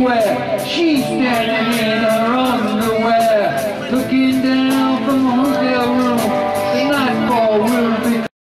square. She's standing in her underwear, looking down from